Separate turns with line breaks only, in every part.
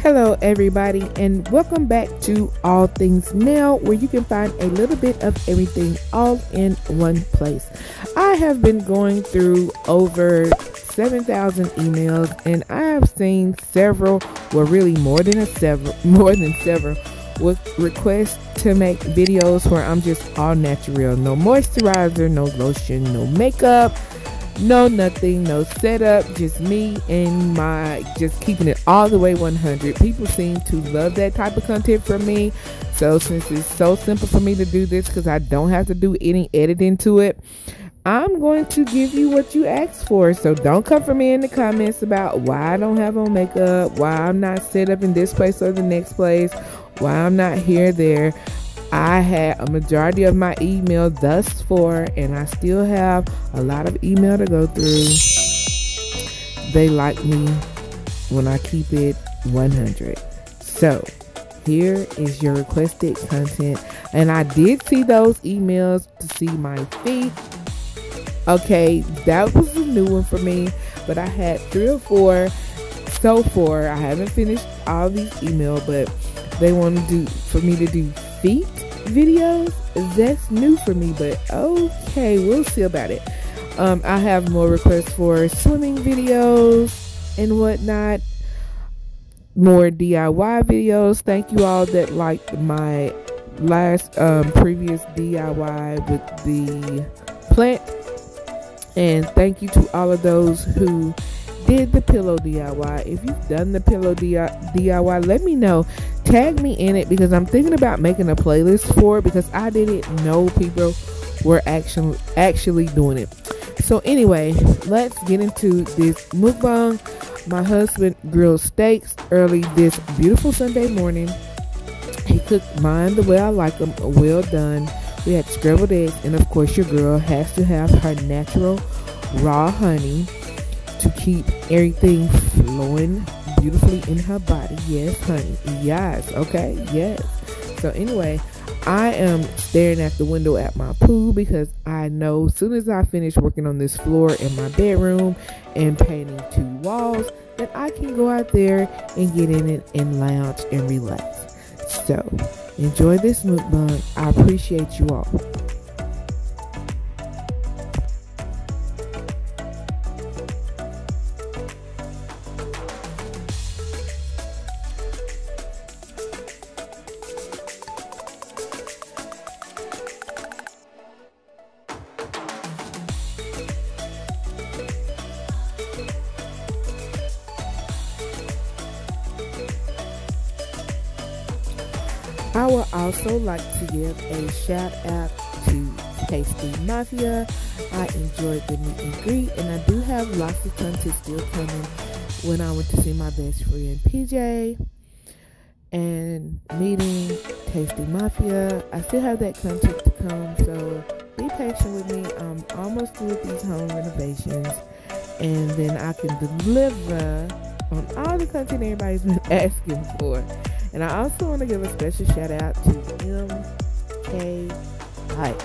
Hello, everybody, and welcome back to All Things Nele, where you can find a little bit of everything all in one place. I have been going through over 7,000 emails, and I have seen several, well, really more than a several, more than several, with requests to make videos where I'm just all natural, no moisturizer, no lotion, no makeup no nothing, no setup, just me and my just keeping it all the way 100. People seem to love that type of content from me. So since it's so simple for me to do this because I don't have to do any editing to it, I'm going to give you what you asked for. So don't come for me in the comments about why I don't have on makeup, why I'm not set up in this place or the next place, why I'm not here there. I had a majority of my email thus far, and I still have a lot of email to go through. They like me when I keep it 100. So, here is your requested content. And I did see those emails to see my feet. Okay, that was a new one for me, but I had three or four so far. I haven't finished all these emails, but they want to do for me to do feet videos. That's new for me, but okay, we'll see about it. Um, I have more requests for swimming videos and whatnot, more DIY videos. Thank you all that liked my last um, previous DIY with the plant, and thank you to all of those who did the pillow DIY. If you've done the pillow DIY, let me know. Tag me in it because I'm thinking about making a playlist for it because I didn't know people were actually actually doing it. So anyway, let's get into this mukbang. My husband grilled steaks early this beautiful Sunday morning. He cooked mine the way I like them, well done. We had scrambled eggs, and of course, your girl has to have her natural raw honey to keep everything flowing beautifully in her body. Yes, honey. Yes. Okay. Yes. So anyway, I am staring at the window at my pool because I know as soon as I finish working on this floor in my bedroom and painting two walls, that I can go out there and get in it and lounge and relax. So enjoy this mukbang. I appreciate you all. I would also like to give a shout out to Tasty Mafia. I enjoyed the meet and greet, and I do have lots of content still coming when I went to see my best friend PJ and meeting Tasty Mafia. I still have that content to come, so be patient with me. I'm almost through with these home renovations, and then I can deliver on all the content everybody's been asking for. And I also want to give a special shout out to MK Heights.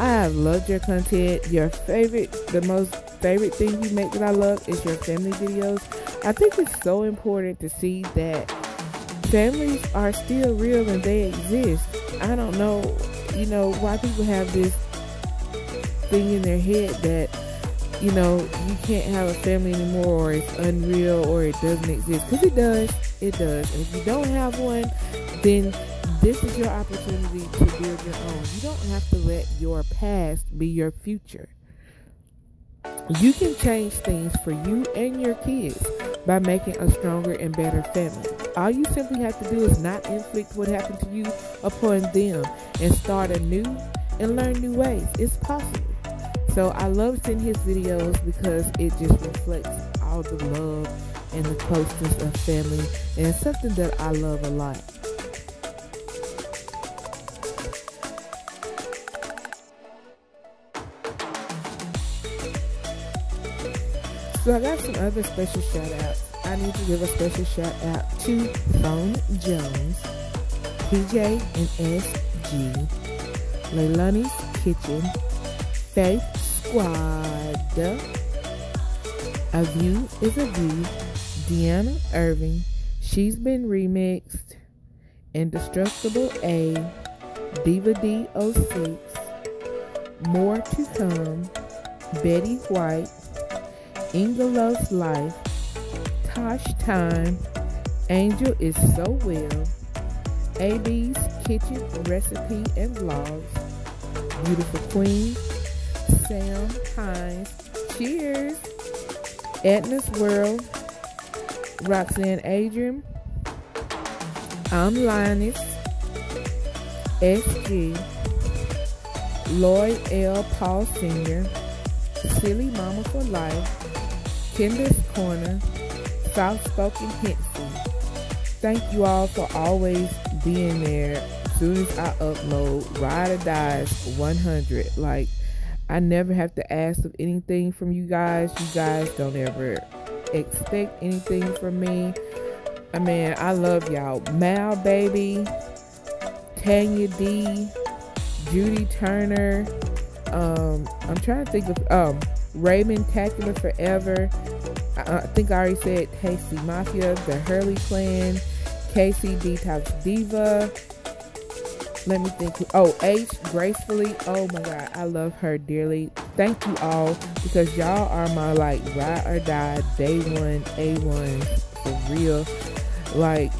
I have loved your content. Your favorite, the most favorite thing you make that I love is your family videos. I think it's so important to see that families are still real and they exist. I don't know, you know, why people have this thing in their head that you know, you can't have a family anymore or it's unreal or it doesn't exist. Because it does. It does. And if you don't have one, then this is your opportunity to build your own. You don't have to let your past be your future. You can change things for you and your kids by making a stronger and better family. All you simply have to do is not inflict what happened to you upon them and start anew and learn new ways. It's possible. So I love seeing his videos because it just reflects all the love and the closeness of family and something that I love a lot. So I got some other special shout outs. I need to give a special shout out to Phone Jones, PJ and SG, Leilani's Kitchen, Faith Squad, A View is a View, Deanna Irving, She's Been Remixed, Indestructible A, Diva D06, More to Come, Betty White, Inga Loves Life, Tosh Time, Angel is So Well, AB's Kitchen Recipe and Vlogs, Beautiful Queen, Sam Hines, Cheers, Edna's World, Roxanne Adrian, I'm Linus, SG, Lloyd L. Paul Sr., Silly Mama for Life, Kenda's Corner, South Spoken Hitsy. Thank you all for always being there as soon as I upload Ride or Dies 100. Like, I never have to ask of anything from you guys. You guys don't ever expect anything from me. I mean, I love y'all. Mal Baby, Tanya D, Judy Turner. Um, I'm trying to think of um Raymond Tacular Forever. I, I think I already said Tasty Mafia, the Hurley Clan, Casey Detox Diva. Let me think. Oh, H Gracefully. Oh my God, I love her dearly. Thank you all because y'all are my like ride or die day one A1 for real. Like,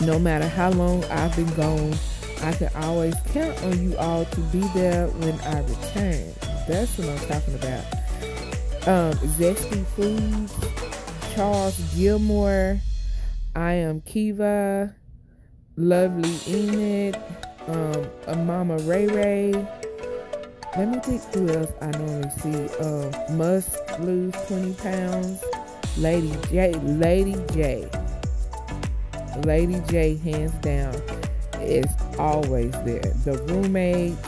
no matter how long I've been gone, I can always count on you all to be there when I return. That's what I'm talking about. Um, Zesty Foods, Charles Gilmore, I am Kiva, Lovely Enid, um, a Mama Ray Ray. Let me think who else I normally see. Um, must lose 20 pounds. Lady J, Lady J, Lady J, hands down, is always there. The roommates.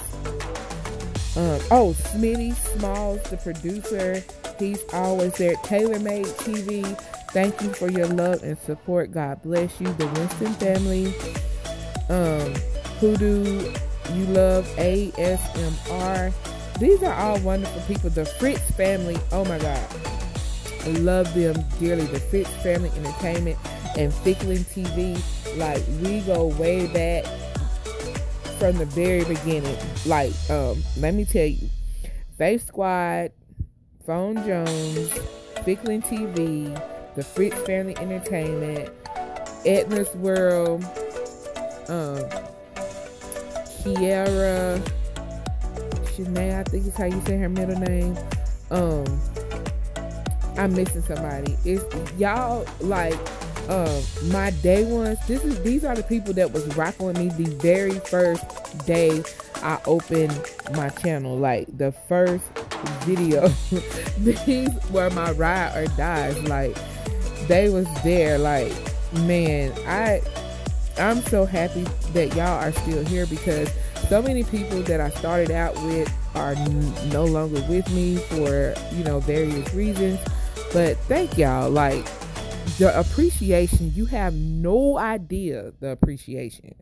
Um, oh, Smitty Smalls, the producer, he's always there. Taylor Made TV, thank you for your love and support. God bless you. The Winston family. Um, Hoodoo, you love ASMR. These are all wonderful people. The Fritz family, oh my God. I love them dearly. The Fitz Family Entertainment and Ficklin TV. Like we go way back from the very beginning. Like, um, let me tell you, Faith Squad, Phone Jones, Ficklin TV, the Fritz Family Entertainment, Edna's World, um, Kiara, Shanae, I think is how you say her middle name. Um, I'm missing somebody. It's y'all like uh, my day ones. This is these are the people that was rocking with me the very first day I opened my channel. Like the first video. these were my ride or dies. Like they was there. Like man, I I'm so happy that y'all are still here because so many people that I started out with are no longer with me for you know various reasons but thank y'all. Like the appreciation, you have no idea the appreciation.